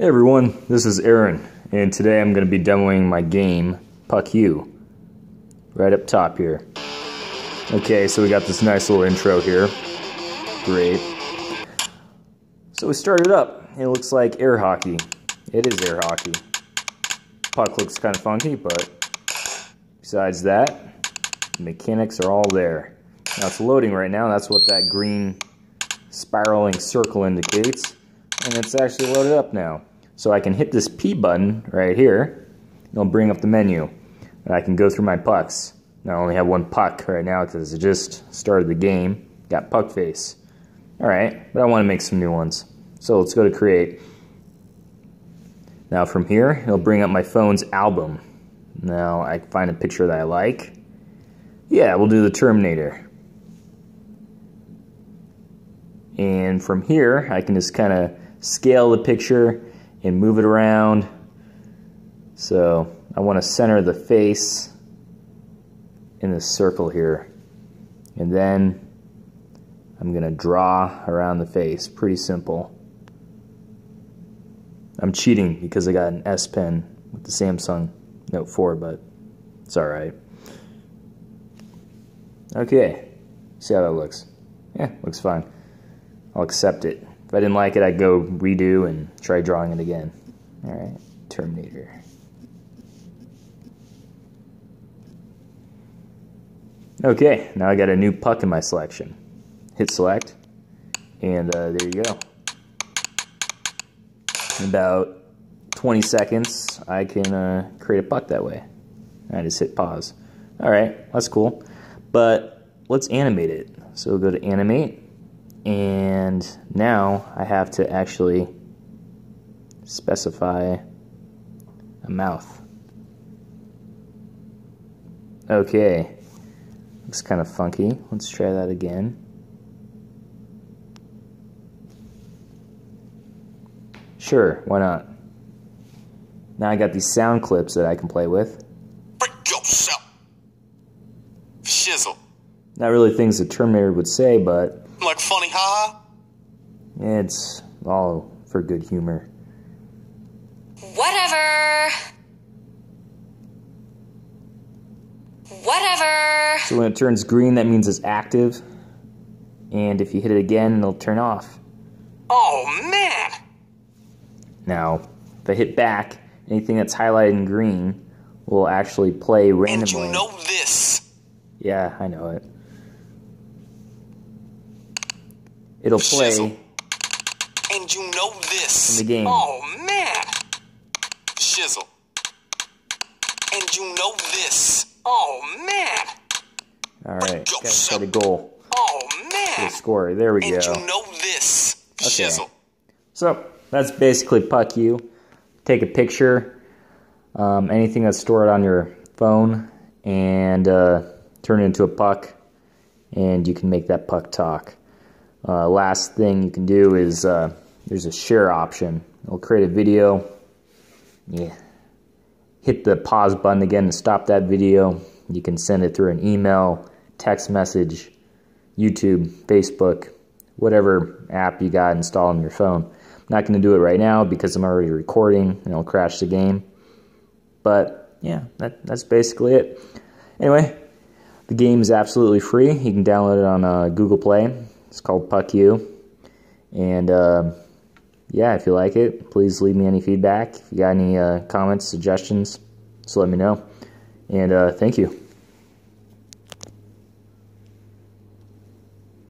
Hey everyone, this is Aaron, and today I'm going to be demoing my game, Puck You, right up top here. Okay, so we got this nice little intro here. Great. So we started up. It looks like air hockey. It is air hockey. Puck looks kind of funky, but besides that, mechanics are all there. Now it's loading right now. That's what that green spiraling circle indicates. And it's actually loaded up now. So I can hit this P button right here. It'll bring up the menu. And I can go through my pucks. Now I only have one puck right now because it just started the game. Got puck face. Alright, but I want to make some new ones. So let's go to create. Now from here, it'll bring up my phone's album. Now I find a picture that I like. Yeah, we'll do the Terminator. And from here, I can just kind of scale the picture and move it around. So I want to center the face in this circle here. And then I'm going to draw around the face. Pretty simple. I'm cheating because I got an S Pen with the Samsung Note 4, but it's alright. Okay, see how that looks. Yeah, looks fine. I'll accept it. If I didn't like it, I'd go redo and try drawing it again. Alright, Terminator. Okay, now I got a new puck in my selection. Hit select, and uh, there you go. In about 20 seconds, I can uh, create a puck that way. I just hit pause. Alright, that's cool. But let's animate it. So go to animate, and now I have to actually specify a mouth. Okay, looks kind of funky. Let's try that again. Sure, why not? Now I got these sound clips that I can play with. Break yourself. Shizzle. Not really things the Terminator would say, but Like funny, ha haha. It's all for good humor. Whatever. Whatever. So when it turns green, that means it's active. And if you hit it again, it'll turn off. Oh man. Now, if I hit back, anything that's highlighted in green will actually play randomly. And you know this. Yeah, I know it. It'll play. And you know this. In the game. Oh man. Shizzle. And you know this. Oh man. All right, gotta set a goal. Oh The man. score. There we And go. you know this. Okay. Shizzle. So that's basically Puck You. Take a picture, um, anything that's stored on your phone, and uh, turn it into a puck, and you can make that puck talk. Uh, last thing you can do is uh, there's a share option. It'll create a video. Yeah. Hit the pause button again to stop that video. You can send it through an email, text message, YouTube, Facebook, whatever app you got installed on your phone. I'm not going to do it right now because I'm already recording and it'll crash the game. But yeah, that, that's basically it. Anyway, the game is absolutely free. You can download it on uh, Google Play. It's called Puck You. And uh, yeah, if you like it, please leave me any feedback. If you got any uh, comments, suggestions, just let me know. And uh, thank you.